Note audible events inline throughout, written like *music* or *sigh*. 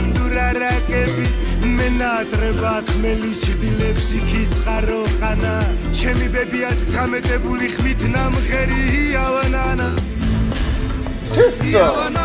პანდურარაკები მე ნატრება ხმელი ჩდილებს იქი წყარო ხანა ჩემი ბებიას გამეტებული ხმით ნამღერი ავანანა Tissa.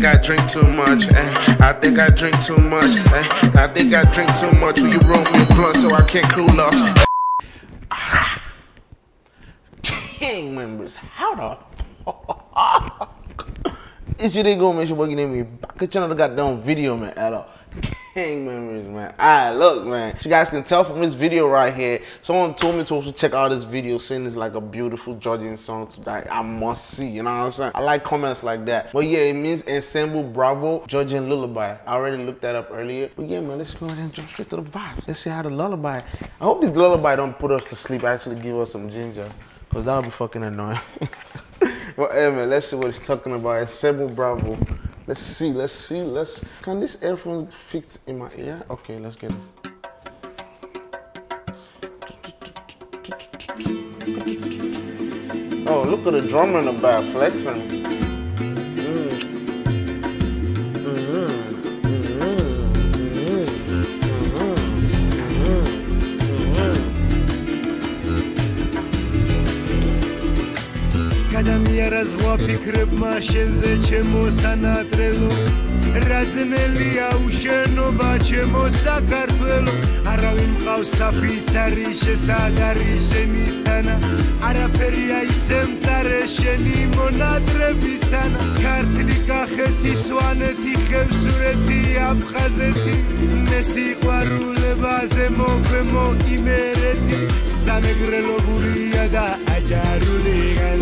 Think I drink too much. Eh, I think I drink too much. Eh, I think I drink too much. Will you roll me a blunt so I can't cool off? *laughs* Gang members, how the fuck? It's your nigga, man. It's your boy, name me. Back at channel, the goddamn video, man. At all. Gang members, man. Alright, look, man. You guys can tell from this video right here. Someone told me to also check out this video, saying it's like a beautiful Georgian song that I must see. You know what I'm saying? I like comments like that. But yeah, it means Ensemble Bravo Georgian Lullaby. I already looked that up earlier. But yeah, man, let's go ahead and jump straight to the vibes. Let's see how the lullaby. I hope this lullaby don't put us to sleep. Actually, give us some ginger, cause that would be fucking annoying. *laughs* Well, hey man, let's see what he's talking about. Ensemble Bravo. Let's see, let's see, let's. Can this earphone fit in my ear? Okay, let's get it. Oh, look at the drummer in the back flexing. გადამიარა ზღვა ფიქრებმა შენზე ჩემო სანატრელო რაძნელია უშენობა ჩემო საქართველო. არავინ მყავს საფიცარი შესადარი შენისთანა. არაფერია ისე მწარე შენი მონატრებისთანა ქართლი კახეთი სვანეთი ხევსურეთი აფხაზეთი. მე სიყვარულებაზე მოგვემო იმერეთი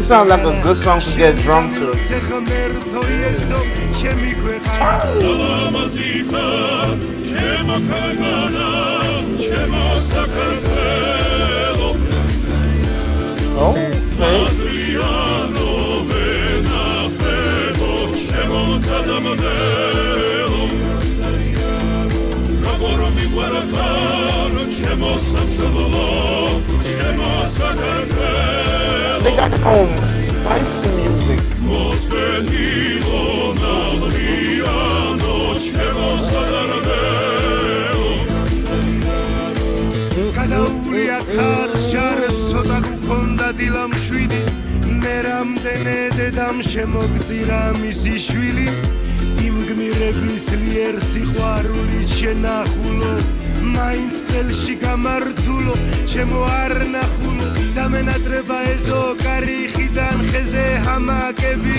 It sounds like a good song to get drunk to. Oh, okay. They got um spicy music. მოსვენილო ნავრიანო ჩემო სადარბელო გადაურია ქარს ჯარებს ცოტა გქონდა დილამ შვიდი მე რამდენე დედამ შემოგწირა მისი შვილი. იმ გმირების ლიერ სიყვარული შენახულო მაინც წელში გამართულო ჩემო არ ნახულო. დამენატრება ეზო კარიხიდან ხეზე ჰამაკები.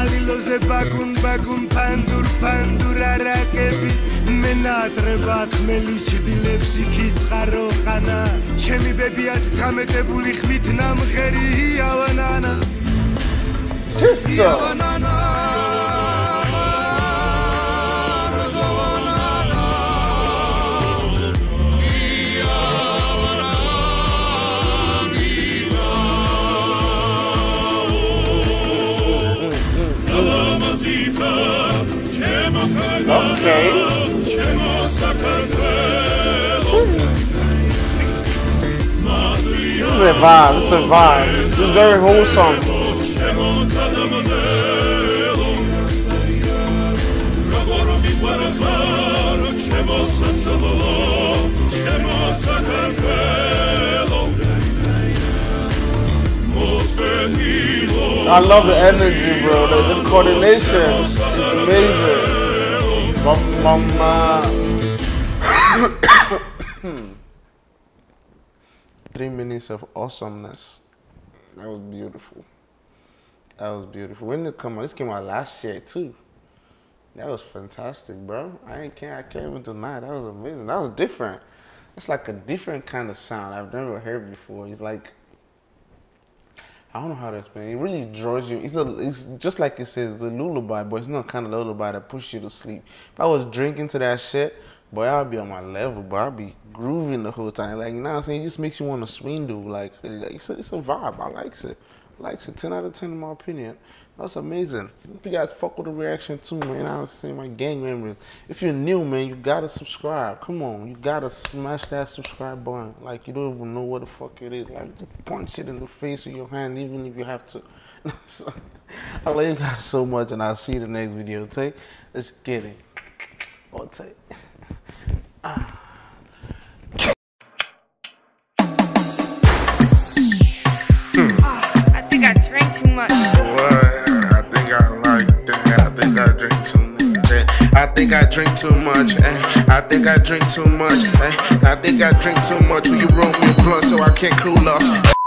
ალილოზე ბაგუნ ბაგუნ პანდურ პანდურ არაკები. მე ნატრება ხმელი ჩდილებს იქი წყარო ხანა ჩემი ბებიას გამეტებული ხმით ნამღერი ავანანა Tissa. Okay. this is a vibe, it's a vibe. This is very wholesome. I love the energy, bro. The, the coordination is amazing. Three minutes of awesomeness. That was beautiful. That was beautiful. When did it come out? This came out last year too. That was fantastic, bro. I ain't can't I can't even deny that was amazing. That was different. It's like a different kind of sound I've never heard before. It's like I don't know how to explain. It really draws you. It's a. It's just like it says the lullaby, but it's not kind of lullaby that push you to sleep. If I was drinking to that shit, boy, I'd be on my level, but I'd be grooving the whole time. Like you know what I'm saying? It just makes you want to swing, dude. Like, it's, a, it's a vibe. I like it. Like, a 10 out of 10 in my opinion. That's amazing. If you guys fuck with the reaction too, man, I was saying my gang members. If you're new, man, you gotta subscribe. Come on, you gotta smash that subscribe button. Like you don't even know what the fuck it is. Like punch it in the face with your hand, even if you have to. *laughs* I love you guys so much, and I'll see you in the next video. Take, let's get it. Or take. I I think I drink too much. eh. I think I drink too much. eh. I think I drink too much. Will you roll me a blunt so I can't cool off?